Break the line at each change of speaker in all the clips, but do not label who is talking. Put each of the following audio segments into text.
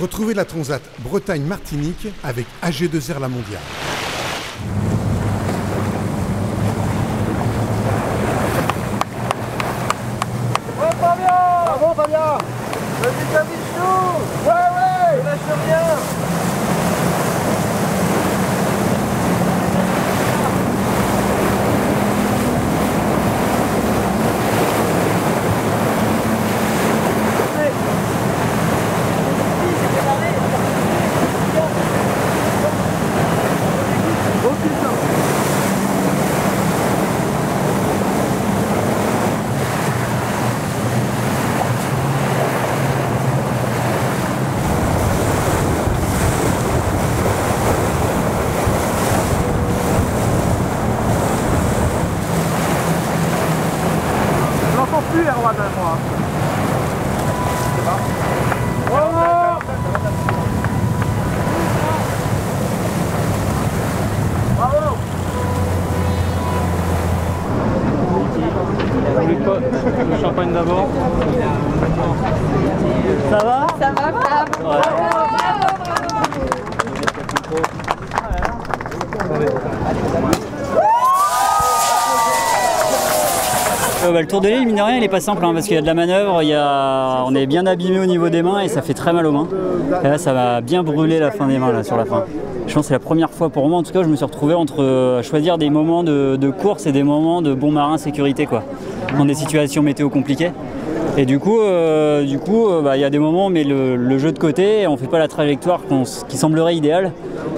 Retrouvez la Transat Bretagne-Martinique avec AG2R La Mondiale.
Fabien. Fabien Ouais, ouais Lâche rien Je l'entends plus, Erwan, moi. Bravo Bravo
Le champagne d'abord.
Ça va
Ça va, Bravo, bravo, bravo.
Euh, bah, Le tour de l'île, mine de rien, il est pas simple hein, parce qu'il y a de la manœuvre, on est bien abîmé au niveau des mains et ça fait très mal aux mains. Et là, ça va bien brûler la fin des mains là, sur la fin. Je pense que c'est la première fois pour moi, en tout cas, je me suis retrouvé entre euh, choisir des moments de, course et des moments de bon marin sécurité, quoi, dans des situations météo compliquées. Et du coup, euh, du coup, bah, il y a des moments où on met le, jeu de côté et on fait pas la trajectoire qui semblerait idéale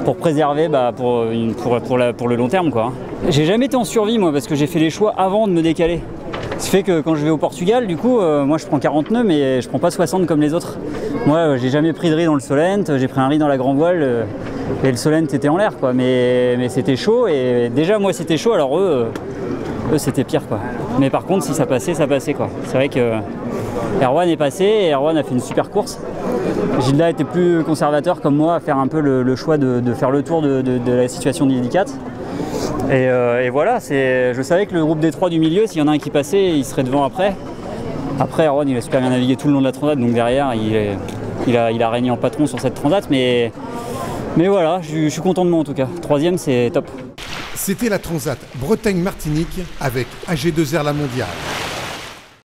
pour préserver bah, pour, pour, le long terme. J'ai jamais été en survie moi parce que j'ai fait les choix avant de me décaler. Ce qui fait que quand je vais au Portugal, du coup, euh, moi je prends 40 nœuds mais je prends pas 60 comme les autres. Moi, euh, j'ai jamais pris de riz dans le Solent, j'ai pris un riz dans la grand voile euh, et le Solent était en l'air quoi. Mais, mais c'était chaud et déjà moi c'était chaud alors eux, euh, eux c'était pire quoi. Mais par contre si ça passait, ça passait quoi. C'est vrai que Erwan est passé et Erwan a fait une super course. Gilda était plus conservateur comme moi à faire un peu le, choix de, faire le tour de, de- de la situation délicate. Et, euh, et voilà, je savais que le groupe des trois du milieu, s'il y en a un qui passait, il serait devant après. Après, Erwan, il a super bien navigué tout le long de la transat, donc derrière, il a, il a régné en patron sur cette transat. Mais, mais voilà, je, je suis content de moi en tout cas. Troisième, c'est top.
C'était la Transat Bretagne-Martinique avec AG2R La Mondiale.